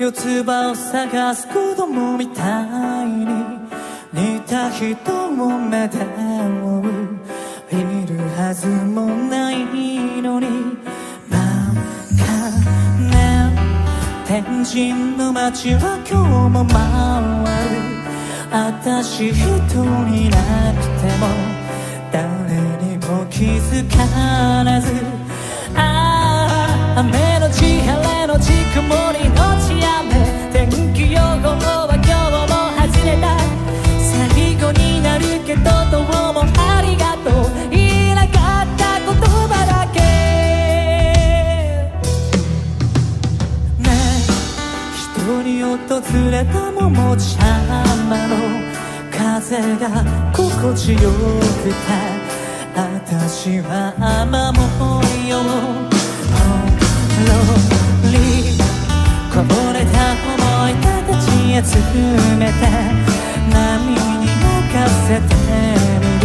四つ葉を探す子供みたいに似た人を目で追う。いるはずもないのにバカね天神の街は今日も回る。私一人になくても誰にも気づかれずに訪れた桃ちゃまの風が心地よくて私は雨模様ロリこぼれた。思い出たちへ詰めて波に任せてみる。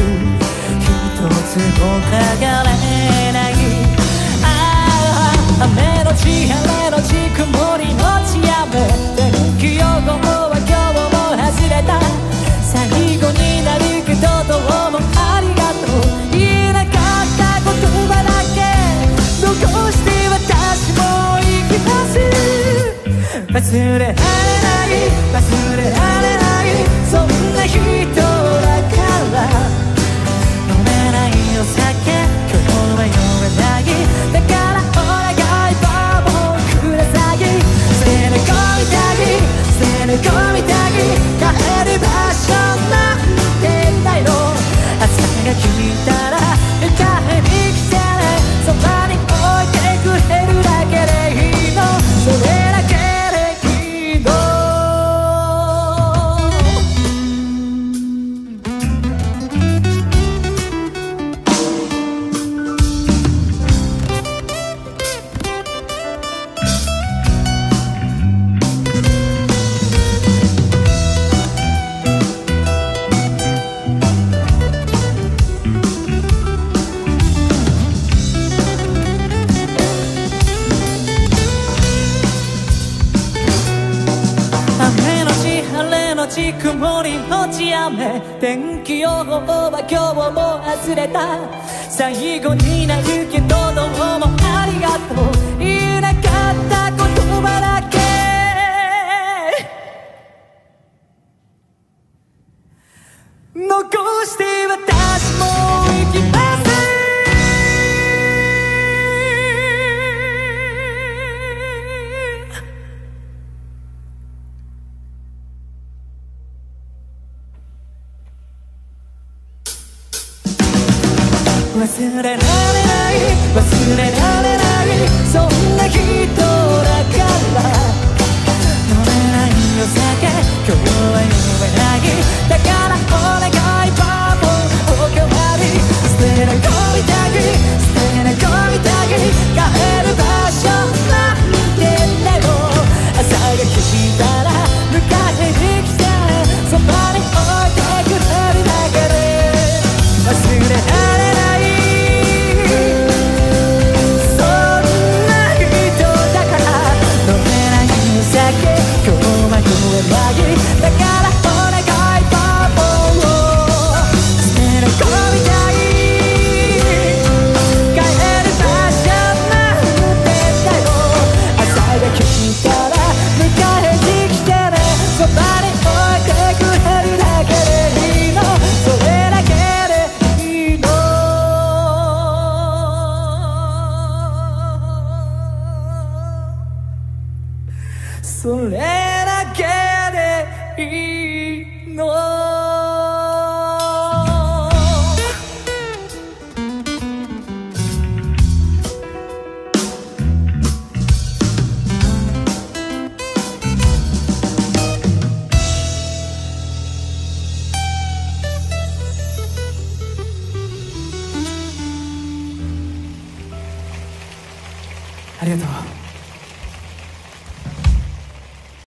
一つもかがれない。忘れられない忘れられないそんな人だから。飲めないお酒今日は酔えない。だからお願い。バーボンください。捨て猫みたい。捨て猫みたい。帰る場所なんてない。の朝が来たち曇りのち雨天気予報は今日も忘れた。最後になるけどどうもありがとう。言えなかった言葉だけ。残して私も忘れられない忘れられないそんな人だから。飲めないお酒今日は飲めない。でいいのありがとう